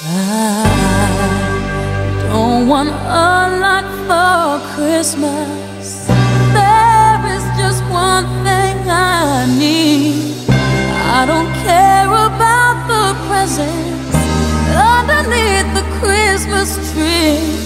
I don't want a lot for Christmas. There is just one thing I need. I don't care about the presents underneath the Christmas tree.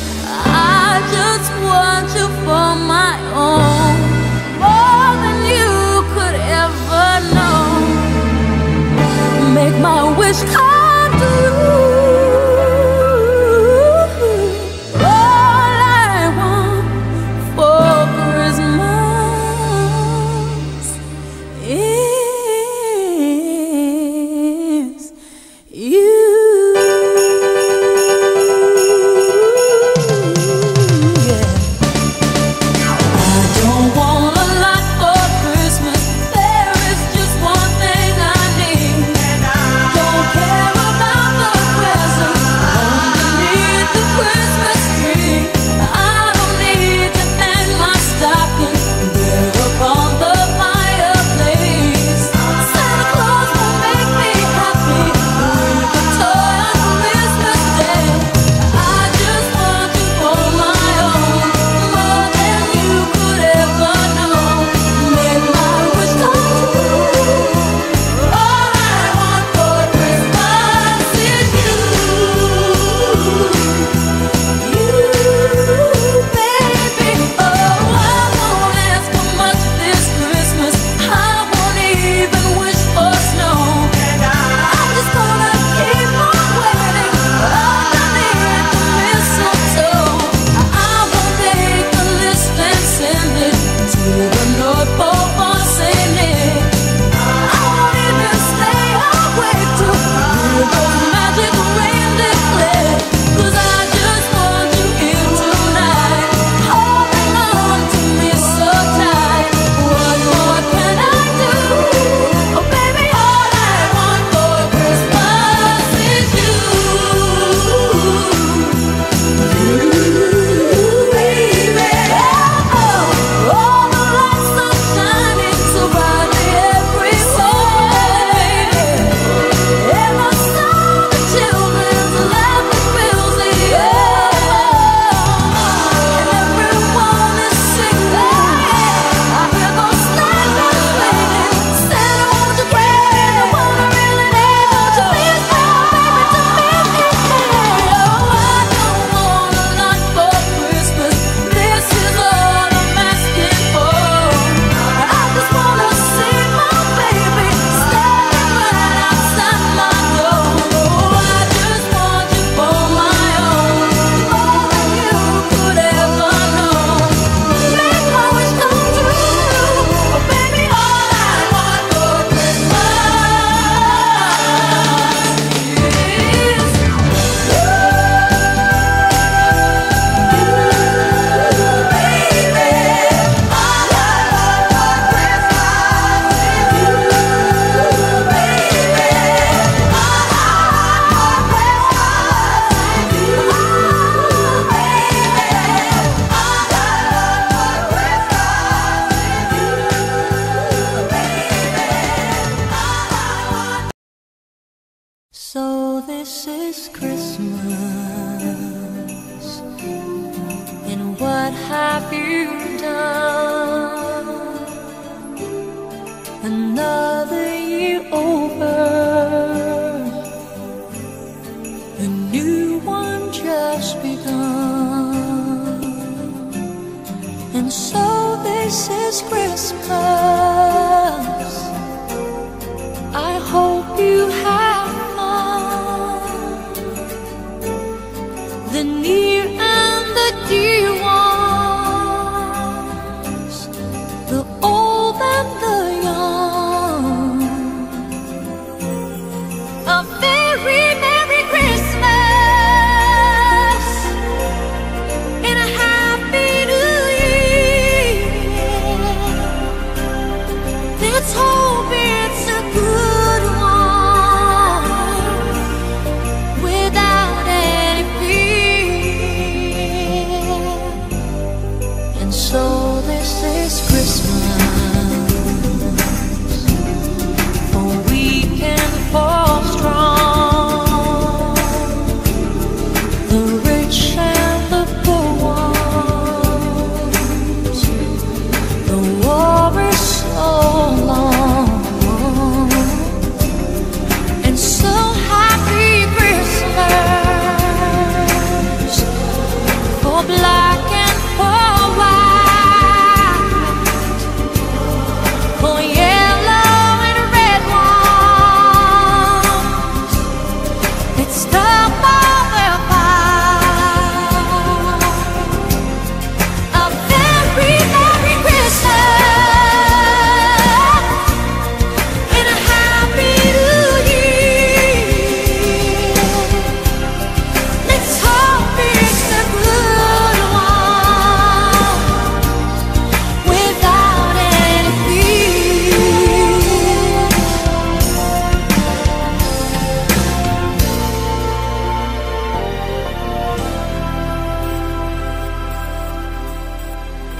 Another year old.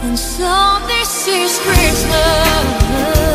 And so this is Christmas.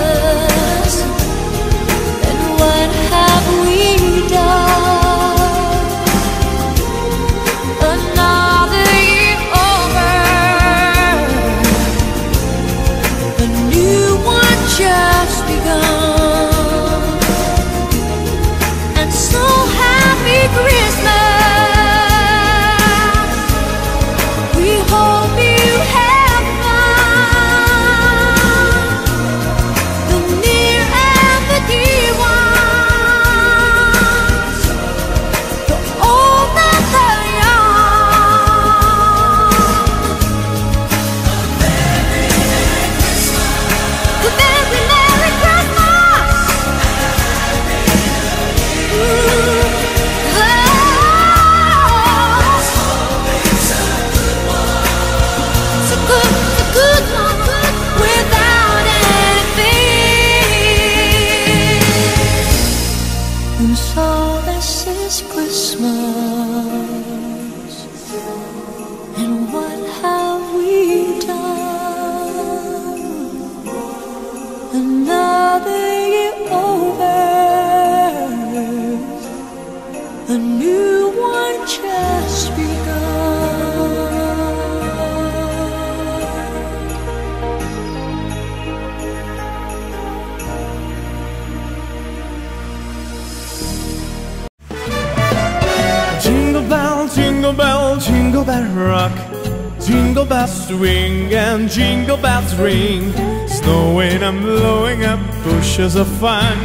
Swing and jingle bells ring. Snowing and blowing up bushes of fun.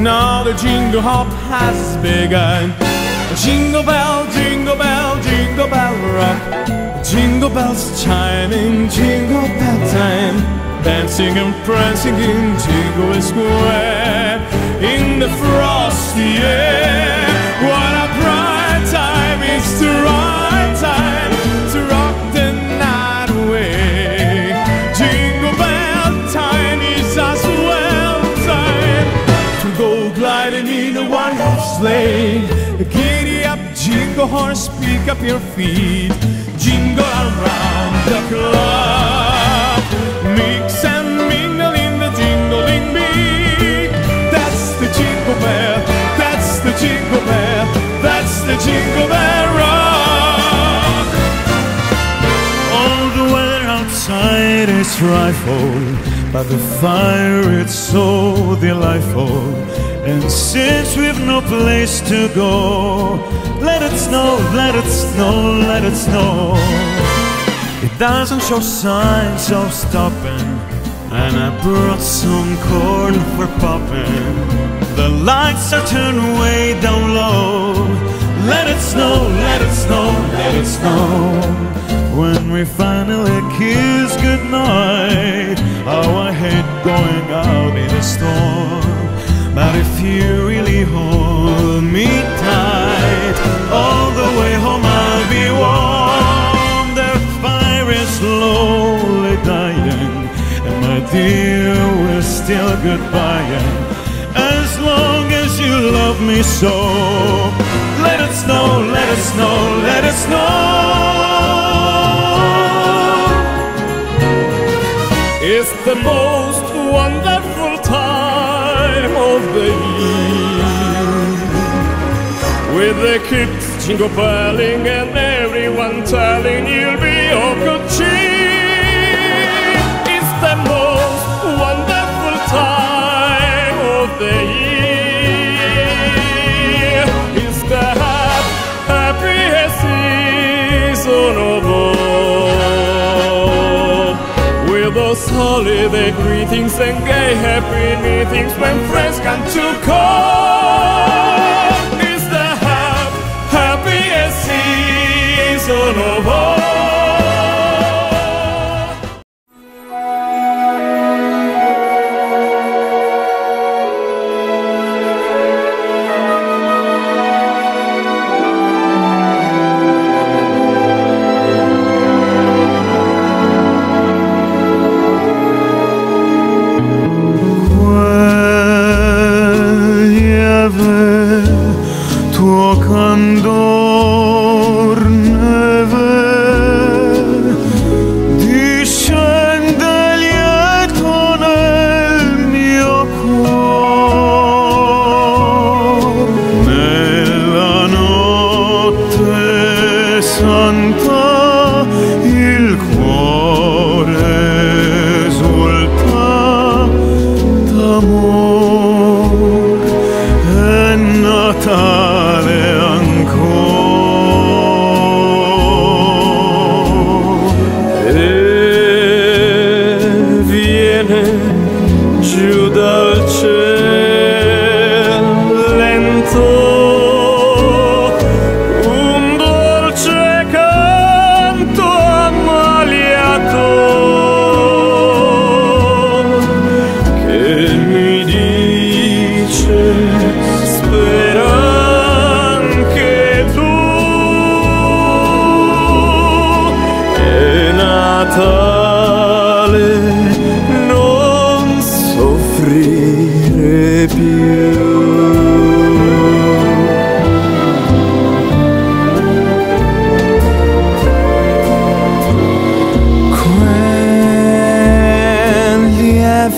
Now the jingle hop has begun. Jingle bell, jingle bell, jingle bell rock. Jingle bells chiming, jingle bell time. Dancing and prancing in Jingle Square. In the frosty air. What a bright time, it's the right time sleigh. Giddy up, jingle horse, pick up your feet. Jingle around the clock. Mix and mingle in the jingling beat. That's the jingle bell, that's the jingle bell, that's the jingle bell rock. All the weather outside is frightful, but the fire it's so delightful. And since we've no place to go, let it snow, let it snow, let it snow. It doesn't show signs of stopping, and I brought some corn for popping. The lights are turned way down low. Let it snow, let it snow, let it snow. When we finally kiss goodnight, how I hate going out in a storm. But if you really hold me tight, all the way home I'll be warm. The fire is slowly dying, and my dear, we're still goodbying. As long as you love me so, let it snow, let it snow, let it snow. It's the most the kids jingle belling and everyone telling you'll be of good cheer. It's the most wonderful time of the year. It's the hap- happiest season of all. With those holiday greetings and gay happy meetings when friends come to call. Season of all. D'amor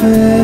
fail